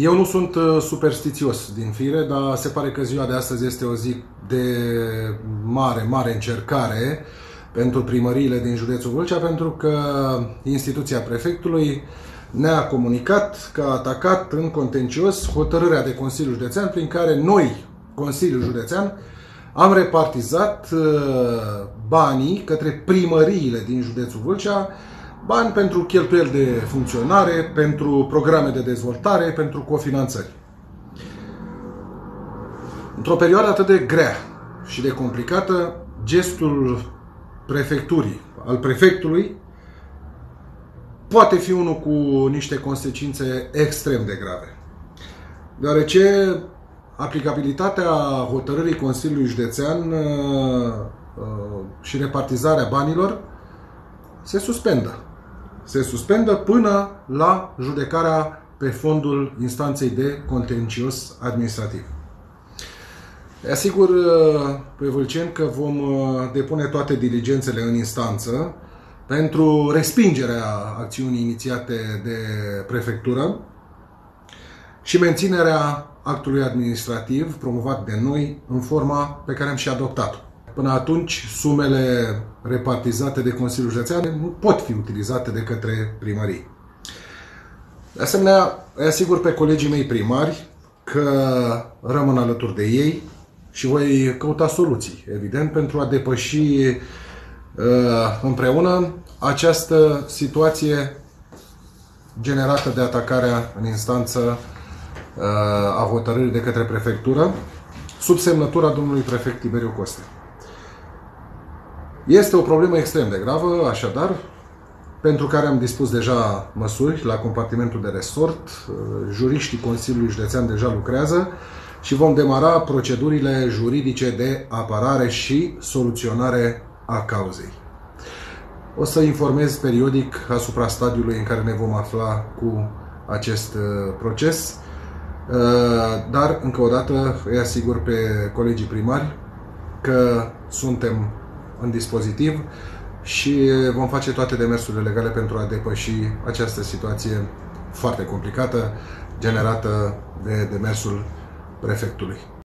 Eu nu sunt uh, superstițios din fire, dar se pare că ziua de astăzi este o zi de mare, mare încercare pentru primăriile din județul Vâlcea, pentru că instituția prefectului ne-a comunicat că a atacat în contencios hotărârea de Consiliul Județean prin care noi, Consiliul Județean, am repartizat uh, banii către primăriile din județul Vâlcea bani pentru cheltuieli de funcționare, pentru programe de dezvoltare, pentru cofinanțări. Într-o perioadă atât de grea și de complicată, gestul prefecturii, al prefectului, poate fi unul cu niște consecințe extrem de grave. Deoarece aplicabilitatea hotărârii Consiliului Județean uh, uh, și repartizarea banilor se suspendă se suspendă până la judecarea pe fondul instanței de contencios administrativ. Asigur uh, pe Vâlceni că vom uh, depune toate diligențele în instanță pentru respingerea acțiunii inițiate de prefectură și menținerea actului administrativ promovat de noi în forma pe care am și adoptat-o. Până atunci, sumele repartizate de Consiliul Județean nu pot fi utilizate de către primării. De asemenea, îi asigur pe colegii mei primari că rămân alături de ei și voi căuta soluții, evident, pentru a depăși uh, împreună această situație generată de atacarea în instanță uh, a hotărârii de către prefectură sub semnătura domnului prefect Tiberiu Coste. Este o problemă extrem de gravă, așadar, pentru care am dispus deja măsuri la compartimentul de resort. Juriștii Consiliului Județean deja lucrează și vom demara procedurile juridice de apărare și soluționare a cauzei. O să informez periodic asupra stadiului în care ne vom afla cu acest uh, proces, uh, dar, încă o dată, îi asigur pe colegii primari că suntem în dispozitiv și vom face toate demersurile legale pentru a depăși această situație foarte complicată generată de demersul prefectului.